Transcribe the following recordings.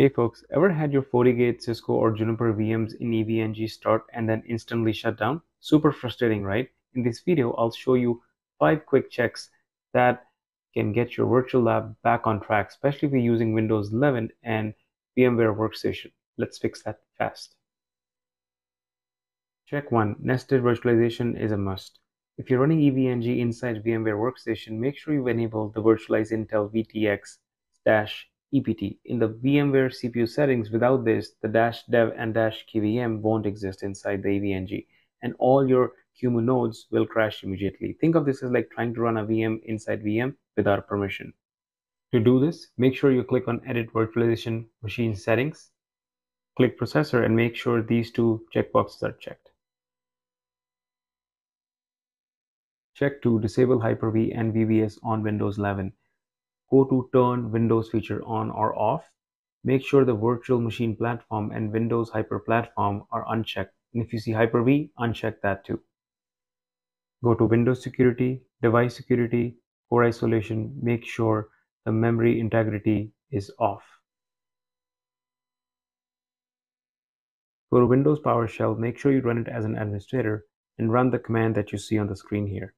Hey folks, ever had your FortiGate, Cisco, or Juniper VMs in EVE-NG start and then instantly shut down? Super frustrating, right? In this video, I'll show you five quick checks that can get your virtual lab back on track, especially if you're using Windows 11 and VMware Workstation. Let's fix that fast. Check 1. Nested virtualization is a must. If you're running EVE-NG inside VMware Workstation, make sure you enable the Virtualize Intel VTX-EPT. In the VMware CPU settings, without this, the dash dev and dash kvm won't exist inside the EVE-NG, and all your QEMU nodes will crash immediately. Think of this as like trying to run a VM inside VM without permission. To do this, make sure you click on Edit Virtualization Machine Settings, click Processor, and make sure these two checkboxes are checked. Check to disable Hyper-V and VBS on Windows 11. Go to Turn Windows feature on or off. Make sure the Virtual Machine Platform and Windows Hyper Platform are unchecked. And if you see Hyper-V, uncheck that too. Go to Windows Security, Device Security, Core Isolation. Make sure the memory integrity is off. Go to Windows PowerShell, make sure you run it as an administrator and run the command that you see on the screen here.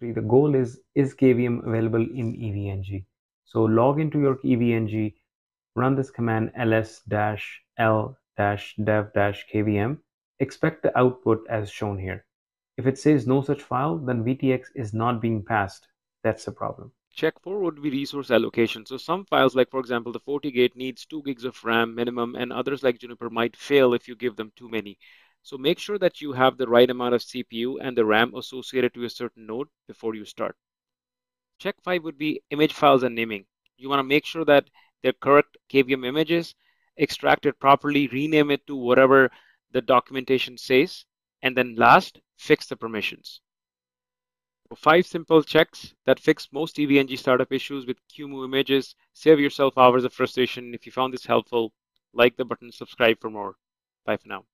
The goal is is kvm available in EVE-NG so log into your EVE-NG run this command ls-l-dev dash kvm expect the output as shown here. If it says no such file then vtx is not being passed. That's the problem. Check for would be resource allocation. So some files like for example the FortiGate needs 2 gigs of ram minimum and others like juniper might fail if you give them too many so make sure that you have the right amount of CPU and the RAM associated to a certain node before you start. Check 5 would be image files and naming. You want to make sure that they're correct KVM images, extract it properly, rename it to whatever the documentation says, and then last, fix the permissions. Five simple checks that fix most EVE-NG startup issues with QEMU images. Save yourself hours of frustration. If you found this helpful, like the button, subscribe for more. Bye for now.